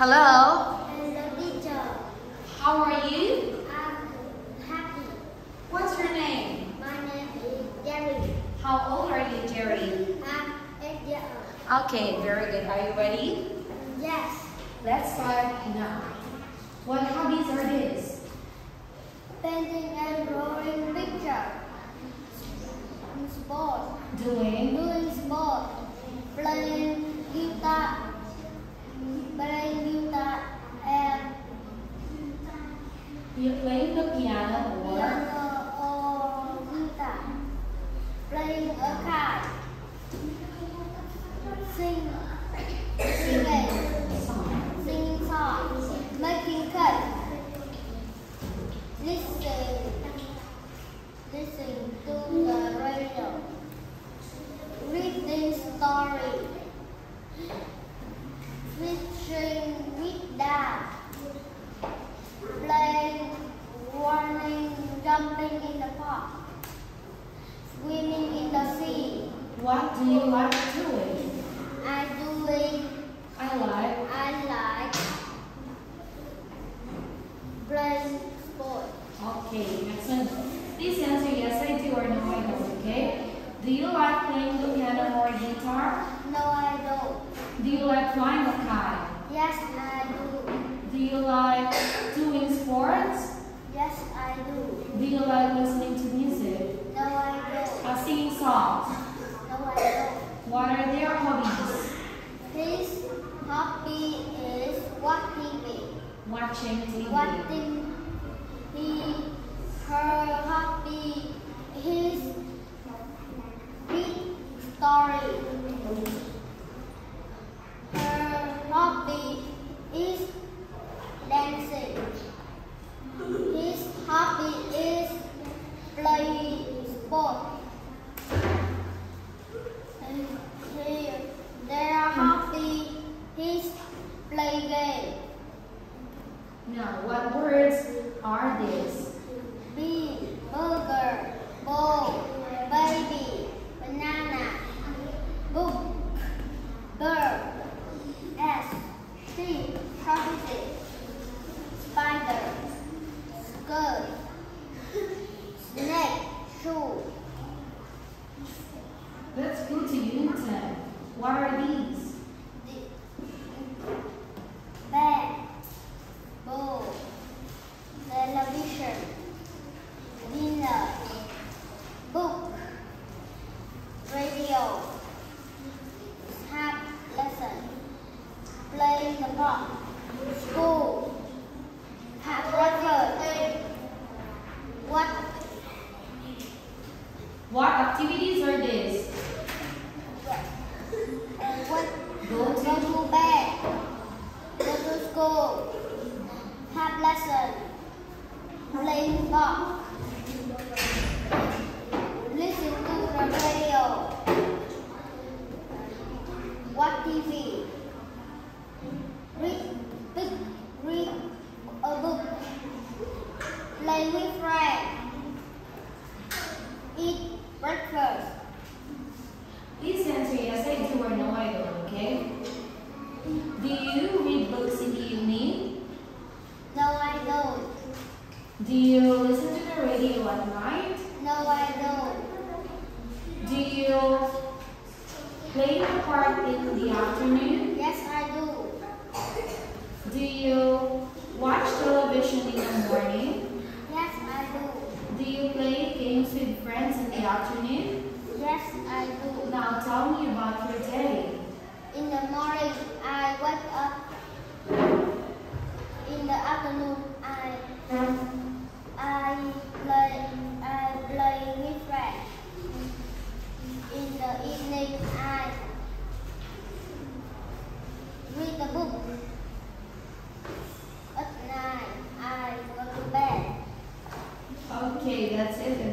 Hello. How are you? I'm happy. What's your name? My name is Jerry. How old are you, Jerry? I'm eight years old. Okay, very good. Are you ready? Yes. Let's start now. What hobbies are these? Painting and drawing picture. Sport. Doing. Doing playing the piano or? piano or guitar. Playing a card. Sing. Singing. Song. singing songs, making cake, listen, listen to the radio, reading story, fishing with dad, playing, running, jumping in the park, swimming in the sea. What do you like doing? I do doing, I like. I like playing sport. Okay, one. Please answer yes I do or no I don't, okay? Do you like playing the piano or guitar? No, I don't. Do you like flying a kite? Yes, I do. Do you like doing sports? Yes, I do. Do you like listening to music? No, I don't. Or singing songs? No, I don't. What are their hobbies? His hobby is watching TV. Watching TV. Watching he, her hobby is read story. Her hobby is dancing. His hobby is playing sport. And he, their hobby is play game. Now, what words are these? Bee, burger, bowl, baby, banana, book, bird, S, sheep, tortoise, spider, skirt, snake, Let's go to Unit 10. What are these? bag, bowl, television, dinner, book, radio, have lesson, play in the park, school, have breakfast. What What activities are these? and what? Go go to bed, go to school, have lesson, play park, listen to the radio, watch TV, read book, read a book, play with friends, eat breakfast. Please answer yes I do or no I don't, okay? Do you read books in the evening? No, I don't. Do you listen to the radio at night? No, I don't. Do you play the park in the afternoon? Yes, I do. Do you watch television in the morning? Yes, I do. Do you play games with friends in the afternoon? Okay, that's it.